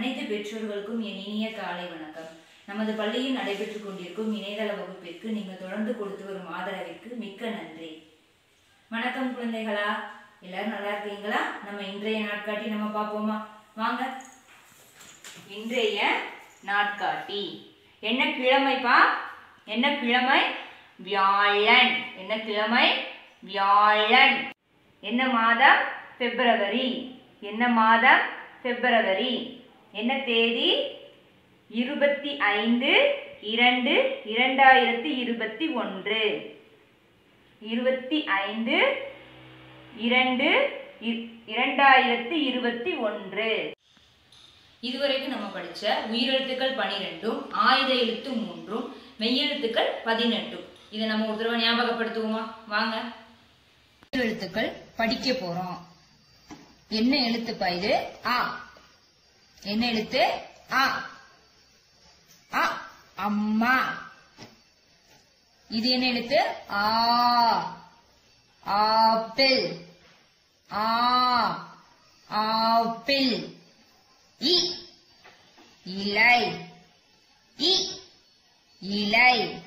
அனைத்து பெற்றோர்களுக்கும் என் இனிய காலை வணக்கம். நமது பள்ளியில் நடைபெற்றுக் கொண்டிருக்கும் இணையதள வகுப்பிற்கு நீங்கள் தொடர்ந்து கொடுத்து வரும் ஆதரவிற்கு மிக்க நன்றி. வணக்கம் குழந்தைகளா. எல்லாரும் நல்லா இருக்கீங்களா? நம்ம இன்றைய நாட்காட்டி நம்ம பார்ப்போமா? வாங்க. இன்றைய நாட்காட்டி. என்ன கிழமைப்பா? என்ன கிழமை? வியாழன். என்ன கிழமை? வியாழன். என்ன மாதம்? பிப்ரவரி. என்ன மாதம்? பிப்ரவரி. என்ன தேதி? இருபத்தி ஐந்து இரண்டு இரண்டாயிரத்தி இருபத்தி ஒன்று. இருபத்தி ஐந்து இரண்டு இ- இரண்டாயிரத்தி இருபத்தி ஒன்று. இதுவரைக்கும் நம்ம படிச்ச உயிரெழுத்துக்கள் பனிரெண்டும் ஆயுத எழுத்து மூன்றும் மெய்யெழுத்துக்கள் பதினெட்டும். இதை நம்ம ஒரு தடவை ஞாபகப்படுத்துவோமா? வாங்க. எழுத்துக்கள் படிக்க போறோம். என்ன எழுத்துப்பா இது? ஆ என்ன எழுத்து? அ. ஆ அம்மா. இது என்ன எழுத்து? ஆ. ஆப்பிள். ஆ. ஆப்பிள். இ. இலை. இ. இலை.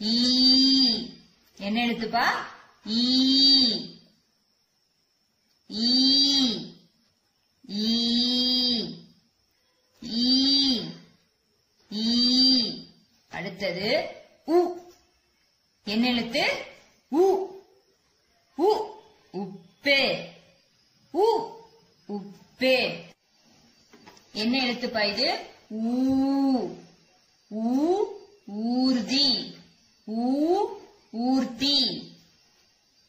ஈ. என்ன எழுத்துப்பா? ஈ. ஈ. அடுத்தது உ. என்ன எழுத்து? உ. உ. உப்பே. உ. உப்பே. என்ன எழுத்துப்பா இது? ஊ. ஊ. ஊர்தி. ஊ. ஊர்த்தி.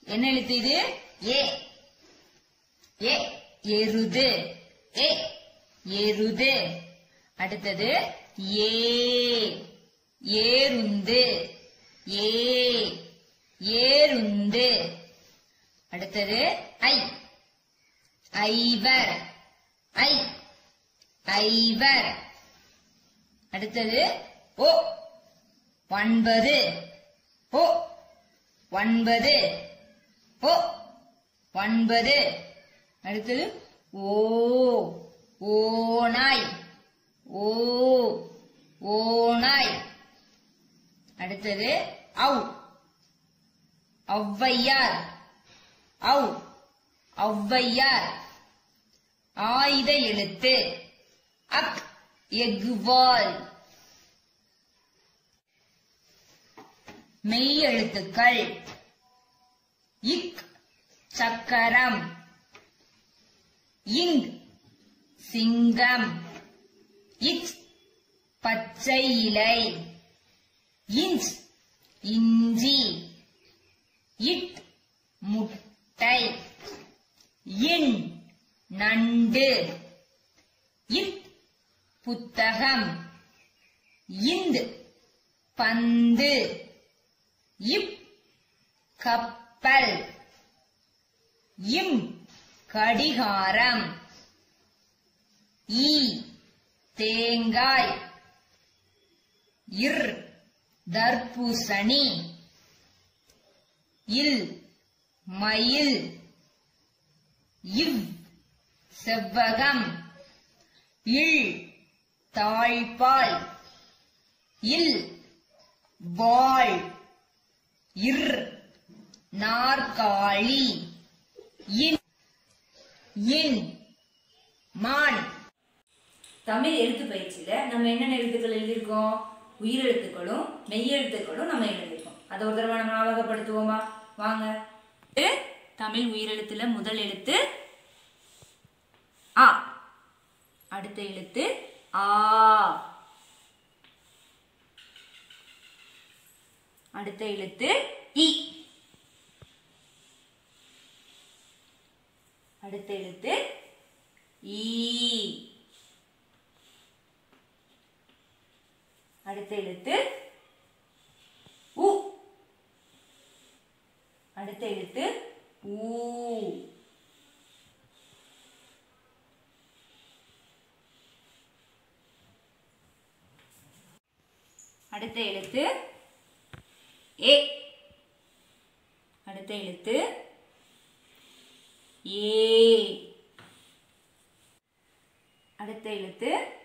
என்ன எழுத்து இது? ஏ. ஏ. எருது. ஏ எருது. அடுத்தது ஏ ஏருந்து. ஏ ஏருந்து. அடுத்தது ஐ. ஐவர். ஐ ஐவர். அடுத்தது ஓ. ஒன்பது. ஓ. ஒன்பது. ஓ. ஒன்பது. அடுத்தது ஓ ஓநாய் ஓ ஓநாய் அடுத்தது அவ் ஔவையார். அவ் ஔவையார். ஆயுத எழுத்து. அக் எஃவால் மெய் எழுத்துக்கள். இக் சக்கரம். இங் சிங்கம். இச் பச்சை இலை. இஞ்ச் இஞ்சி. இட் முட்டை. இன் நண்டு. இட் புத்தகம். இந்து பந்து. இப் கப்பல். இம் கடிகாரம். ஈ தேங்காய். இர் தர்பூசணி. இல் மயில். இவ் செவ்வகம். இல் தாழ்பால். இல் வாள் இர் நாற்காலி. இன் இன் மான். தமிழ் எழுத்து பயிற்சியில நம்ம என்னென்ன எழுத்துக்கள் எழுதியிருக்கோம்? உயிரெழுத்துக்களும் மெய்யெழுத்துக்களும் நம்ம எழுதியிருக்கோம். அதை ஒரு தடவை நம்ம ஞாபகப்படுத்துவோமா? வாங்க. தமிழ் உயிரெழுத்துல முதல் எழுத்து ஆ. அடுத்த எழுத்து ஆ. அடுத்த எழுத்து இ. அடுத்த எழுத்து ஈ. அடுத்த எழுத்து உ. அடுத்த எழுத்து ஊ. அடுத்த எழுத்து ஏ. அடுத்த எழுத்து ஏ. அடுத்த எழுத்து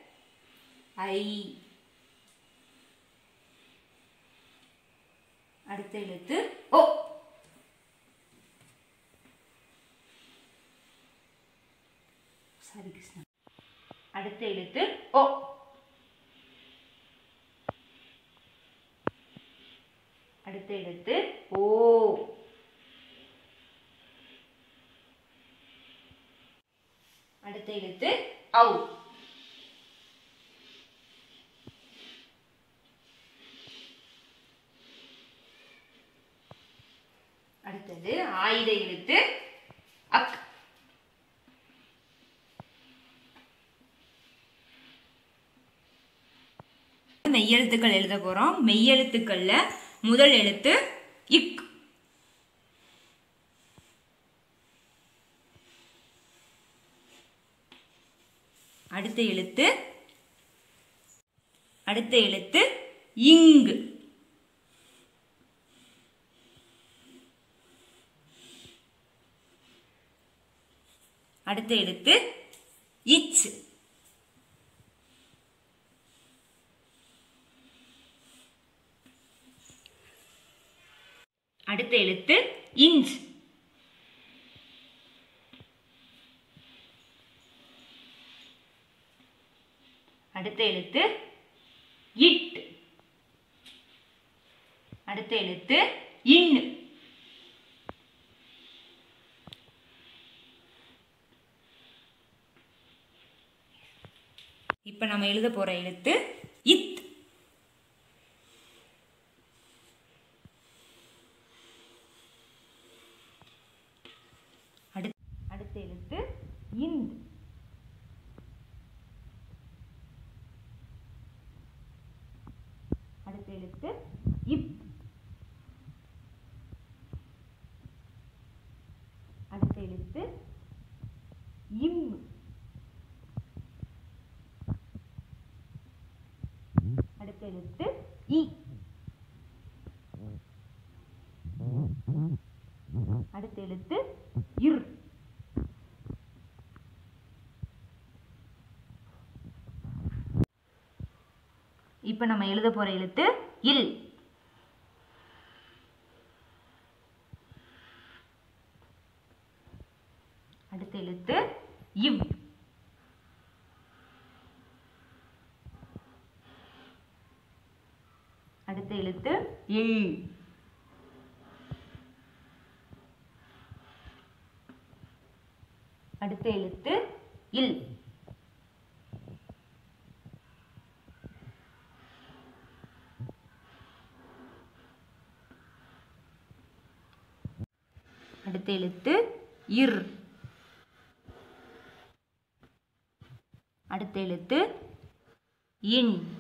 ஐ. அடுத்த எழுத்து ஓ. சாரி கிருஷ்ணா. அடுத்த எழுத்து ஓ. அடுத்த எழுத்து ஓ அடுத்த எழுத்து ஔ அடுத்தது ஆயுத எழுத்து அக் மெய்யெழுத்துக்கள் எழுத போறோம். மெய்யெழுத்துக்கள்ல முதல் எழுத்து இக் அடுத்த எழுத்து அடுத்த எழுத்து இங்கு. அடுத்த எழுத்து இச். அடுத்த எழுத்து இன்ச் அடுத்த எழுத்து இட். அடுத்த எழுத்து இன். இப்ப நம்ம எழுத போற எழுத்து இத். அடுத்த எழுத்து இந்த் அடுத்த எழுத்து இப் அடுத்த எழுத்து இம் அடுத்த எழுத்து இ. அடுத்த எழுத்து இர். இப்ப நம்ம எழுத போகிற எழுத்து இல் அடுத்த எழுத்து இவ் அடுத்த எழுத்து அடுத்த எழுத்து இல். அடுத்த எழுத்து இர். அடுத்த எழுத்து இன்.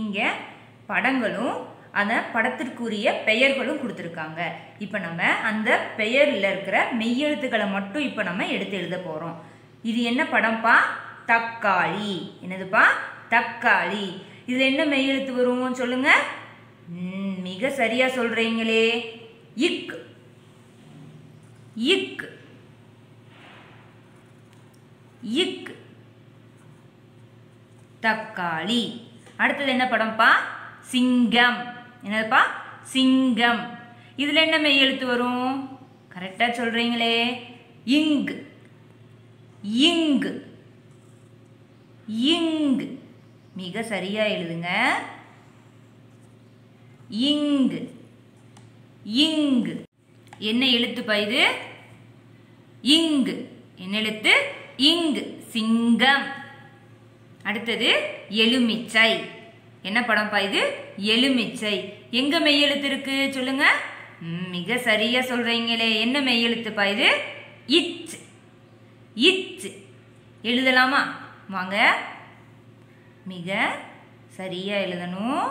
இங்கே படங்களும் அந்த படத்திற்குரிய பெயர்களும் கொடுத்துருக்காங்க. இப்போ நம்ம அந்த பெயரில் இருக்கிற மெய்யெழுத்துக்களை மட்டும் இப்போ நம்ம எடுத்து எழுத போகிறோம் இது என்ன படம்ப்பா தக்காளி. என்னதுப்பா? தக்காளி. இதில் என்ன மெய்யெழுத்து வருவோம் சொல்லுங்கள் மிக சரியாக சொல்கிறீங்களே இக். இக். இக். தக்காளி. அடுத்தது என்ன படம்ப்பா? சிங்கம். என்னதுப்பா? சிங்கம். இதில் என்ன மெய் எழுத்து வரும்? கரெக்டாக சொல்கிறீங்களே இங் இங் இங் மிக சரியாக எழுதுங்க. இங் இங் என்ன எழுத்துப்பா இது? இங் என்ன எழுத்து? இங் சிங்கம். அடுத்தது எலுமிச்சை. என்ன படம்ப்பா இது? எலுமிச்சை. எங்க மெய்யெழுத்து இருக்கு சொல்லுங்க? மிக சரியா சொல்றீங்களே. என்ன மெய்யெழுத்துப்பா இது? இச். இச். எழுதலாமா? வாங்க. மிக சரியா எழுதணும்.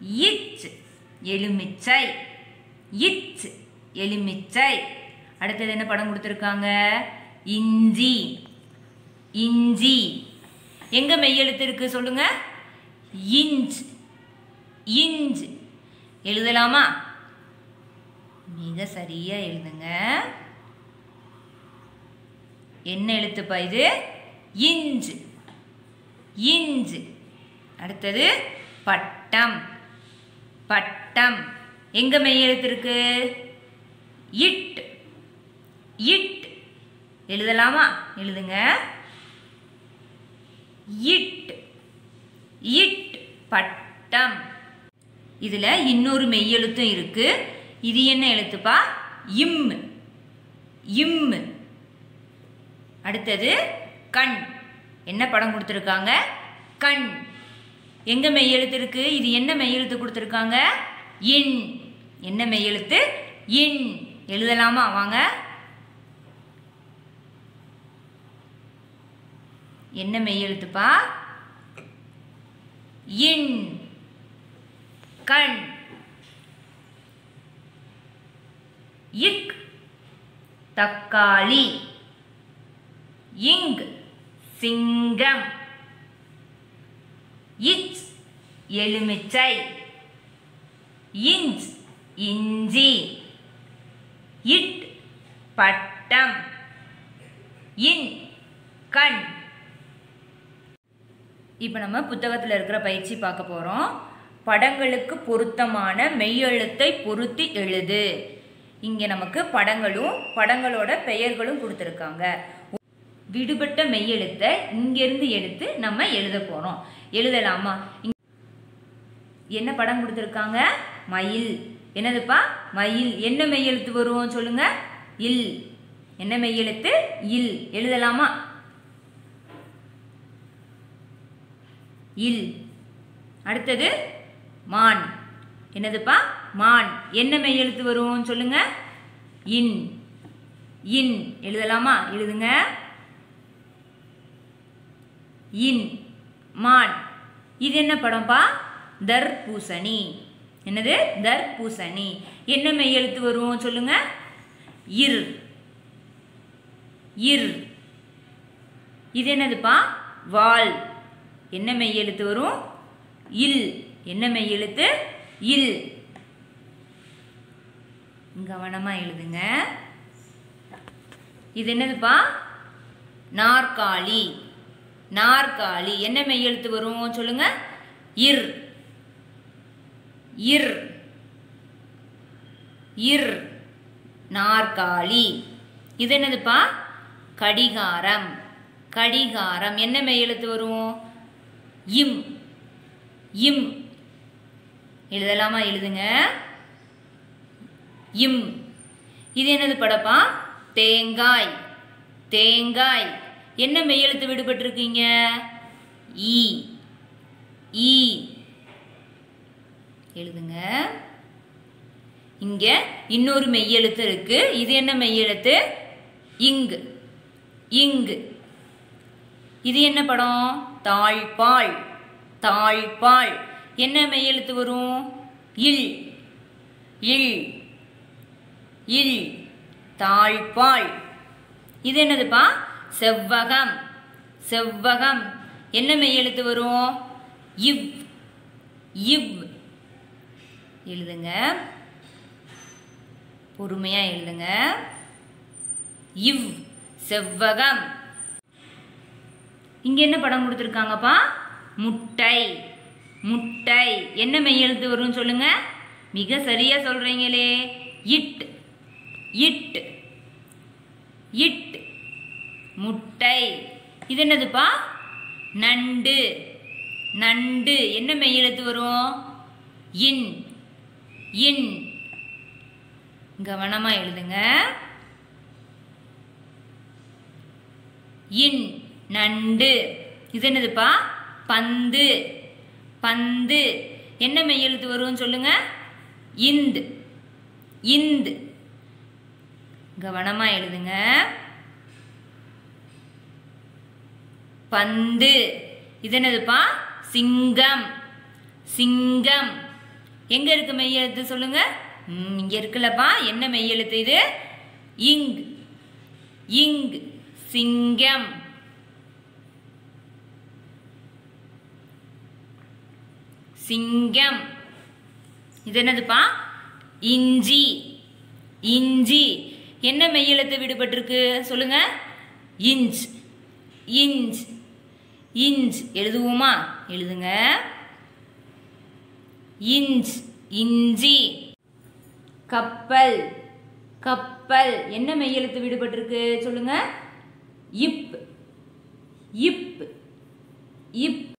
இச். எலுமிச்சை. இச். எலுமிச்சை. அடுத்தது என்ன படம் கொடுத்துருக்காங்க? இஞ்சி. இஞ்சி. எங்க மெய்யெழுத்து இருக்கு சொல்லுங்க? இஞ்ச். இஞ்ச். எழுதலாமா? மிக சரியா எழுதுங்க. என்ன எழுத்துப்பா இது? இஞ்சு. இஞ்சு. அடுத்தது பட்டம். பட்டம். எங்க மெய் எழுத்து இருக்கு? இட். இட். எழுதலாமா? எழுதுங்க. இட். இட் பட்டம். இதுல இன்னொரு மெய்யெழுத்தும் இருக்கு. இது என்ன எழுத்துப்பா? இம். இம். அடுத்தது கண். என்ன படம் கொடுத்துருக்காங்க? கண். எங்க மெய்யெழுத்து இருக்கு? இது என்ன மெய்யெழுத்து கொடுத்துருக்காங்க? இன். என்ன மெய்யெழுத்து? இன். எழுதலாமா வாங்க. என்ன மெய்யெழுத்துப்பா இன். கண். இக். தக்காளி. இங் சிங்கம். இச். எலுமிச்சை. இஞ்ச். இஞ்சி. இட். பட்டம். இன். கண். இப்போ நம்ம புத்தகத்தில் இருக்கிற பயிற்சி பார்க்க போகிறோம் படங்களுக்கு பொருத்தமான மெய்யெழுத்தை பொருத்தி எழுது. இங்கே நமக்கு படங்களும் படங்களோட பெயர்களும் கொடுத்துருக்காங்க. விடுபட்ட மெய்யெழுத்தை இங்கேருந்து எடுத்து நம்ம எழுத போகிறோம் எழுதலாமா? என்ன படம் கொடுத்துருக்காங்க? மயில். என்னதுப்பா? மயில். என்ன மெய்யெழுத்து வரும் சொல்லுங்க? இல். என்ன மெய்யெழுத்து? இல். எழுதலாமா? இல். அடுத்தது மான். என்னதுப்பா? மான். என்ன மெய் எழுத்து வரும் சொல்லுங்க? இன். இன். எழுதலாமா? எழுதுங்க. இன். மான். இது என்ன படம்ப்பா தர்பூசணி. என்னது? தர்பூசணி. என்ன மெய் எழுத்து வரும் சொல்லுங்க? இர். இர். இது என்னதுப்பா? வால். என்ன மெய் எழுத்து வரும்? இல். என்ன மெய் எழுத்து? இல். கவனமா எழுதுங்க. இது என்னதுப்பா? நாற்காலி. நாற்காலி. என்ன மெய் எழுத்து வரும் சொல்லுங்க? இர். இர். இர். நாற்காலி. இது என்னதுப்பா? கடிகாரம். கடிகாரம். என்ன மெய் எழுத்து வரும்? இம். இம். எழுதலாமா எழுதுங்க. இம். இது என்னது படப்பா? தேங்காய். தேங்காய். என்ன மெய்யெழுத்து விடுபட்டிருக்கீங்க? ஈ. ஈ. எழுதுங்க. இங்க இன்னொரு மெய்யெழுத்து இருக்கு. இது என்ன மெய்யெழுத்து? இங்கு. இங்கு. இது என்ன படம்? தாழ்பாள். தாழ்பாள். என்ன மெய்யெழுத்து வரும்? இல். இல். இல். தாழ்பாள். இது என்னதுப்பா? செவ்வகம். செவ்வகம். என்ன மெய்யெழுத்து வரும்? இவ். இவ். எழுதுங்க. பொறுமையா எழுதுங்க. இவ். செவ்வகம். இங்கே என்ன படம் கொடுத்துருக்காங்கப்பா? முட்டை. முட்டை. என்ன மெய்யெழுத்து வரும்னு சொல்லுங்க. மிக சரியா சொல்றீங்களே. இட். இட். இட். முட்டை. இது என்னதுப்பா? நண்டு. நண்டு. என்ன மெய்யெழுத்து வரும்? இன். இன். கவனமா எழுதுங்க. இன். நண்டு. இது என்னதுப்பா? பந்து. பந்து. என்ன மெய்யெழுத்து வரும்னு சொல்லுங்க? இந்து. இந்து. கவனமா எழுதுங்க. பந்து. இது என்னதுப்பா? சிங்கம். சிங்கம். எங்க இருக்கு மெய்யெழுத்து சொல்லுங்க? இங்க இருக்குல்லப்பா. என்ன மெய்யெழுத்து இது? இங் இங் சிங்கம். சிங்கம். இது என்னதுப்பா? இஞ்சி. இஞ்சி. என்ன மெய்யெழுத்து விடுபட்டிருக்கு? சொல்லுங்க. இஞ்ச். இஞ்ச். இஞ்ச். எழுதுவோமா? எழுதுங்க. இஞ்ச். இஞ்சி. கப்பல். கப்பல். என்ன மெய்யெழுத்து விடுபட்டிருக்கு? சொல்லுங்க. இப். இப். இப்.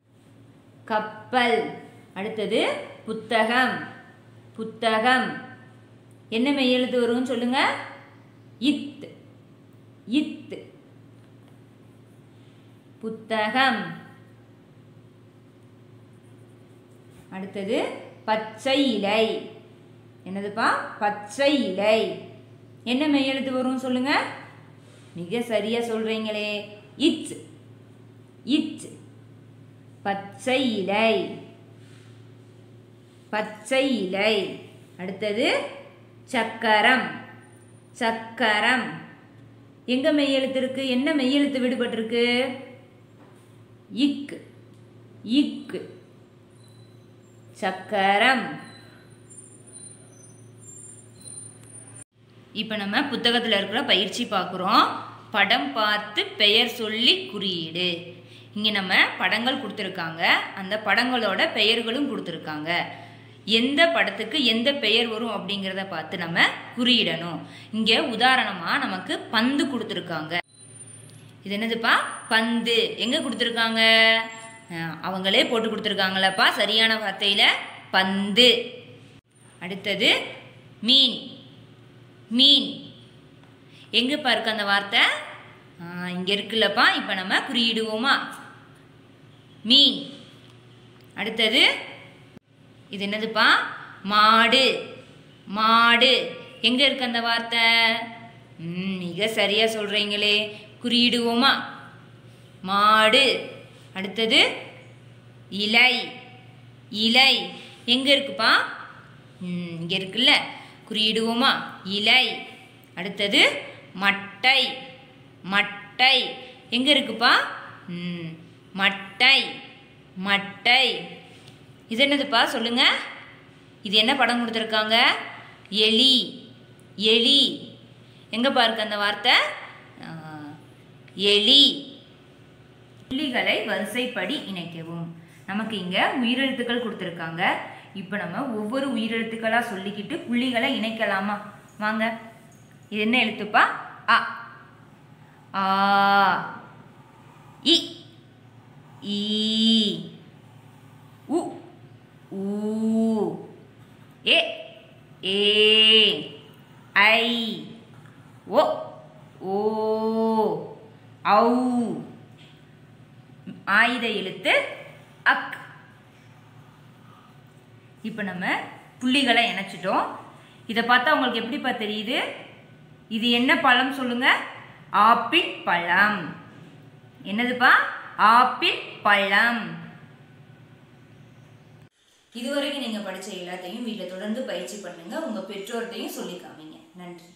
கப்பல். அடுத்தது புத்தகம். புத்தகம். என்ன மெய் எழுத்து வரும்னு சொல்லுங்க? இத். இத். புத்தகம். அடுத்தது பச்சை இலை. என்னதுப்பா? பச்சை இலை. என்ன மெய் எழுத்து வரும் சொல்லுங்க? மிக சரியா சொல்றீங்களே. இச். இச். பச்சை இலை. பச்சை இலை அடுத்தது சக்கரம். சக்கரம். எங்க மெய்யெழுத்து இருக்கு என்ன மெய்யெழுத்து விடுபட்டிருக்கு? இக். இக்கு சக்கரம். இப்போ நம்ம புத்தகத்தில் இருக்கிற பயிற்சி பார்க்குறோம் படம் பார்த்து பெயர் சொல்லி குறியீடு. இங்கே நம்ம படங்கள் கொடுத்துருக்காங்க. அந்த படங்களோட பெயர்களும் கொடுத்துருக்காங்க. எந்த படத்துக்கு எந்த பெயர் வரும் அப்படிங்கிறத பார்த்து நம்ம குறியிடணும். இங்கே உதாரணமாக நமக்கு பந்து கொடுத்துருக்காங்க. இது என்னதுப்பா? பந்து. எங்கே கொடுத்துருக்காங்க? அவங்களே போட்டு கொடுத்துருக்காங்களப்பா சரியான வார்த்தையில். பந்து. அடுத்தது மீன். மீன். எங்கேப்பா இருக்கு அந்த வார்த்தை? இங்கே இருக்குல்லப்பா. இப்போ நம்ம குறியிடுவோமா? மீன். அடுத்தது இது என்னதுப்பா? மாடு. மாடு. எங்க இருக்கு அந்த வார்த்தை? மிக சரியா சொல்றீங்களே. குறியிடுவோமா? மாடு. அடுத்தது இலை. இலை. எங்க இருக்குப்பா? இங்கே இங்க இருக்குல்ல. குறியிடுவோமா? இலை. அடுத்தது மட்டை. மட்டை. எங்க இருக்குப்பா? மட்டை. மட்டை. இது என்னதுப்பா? சொல்லுங்க. இது என்ன படம் கொடுத்துருக்காங்க? எலி. எலி. எங்கேப்பா பாருக்கு அந்த வார்த்தை? எலி. புள்ளிகளை வரிசைப்படி இணைக்கவும். நமக்கு இங்கே உயிரெழுத்துக்கள் கொடுத்துருக்காங்க. இப்போ நம்ம ஒவ்வொரு உயிரெழுத்துக்களாக சொல்லிக்கிட்டு புள்ளிகளை இணைக்கலாமா? வாங்க. இது என்ன எழுத்துப்பா? அ. ஆ. இ. ஈ உ. ஊ ஏ ஏ ஐ ஓ ஓ ஔ ஆயுத எழுத்து அக். இப்போ நம்ம புள்ளிகளை இணைச்சிட்டோம். இதை பார்த்தா உங்களுக்கு எப்படிப்பா தெரியுது? இது என்ன பழம் சொல்லுங்க? ஆப்பிள் பழம். என்னதுப்பா? ஆப்பிள் பழம். இதுவரைக்கும் நீங்கள் படித்த எல்லாத்தையும் வீட்டில் தொடர்ந்து பயிற்சி பண்ணுங்கள் உங்கள் பெற்றோர்கிட்டையும் சொல்லி காமிங்க. நன்றி.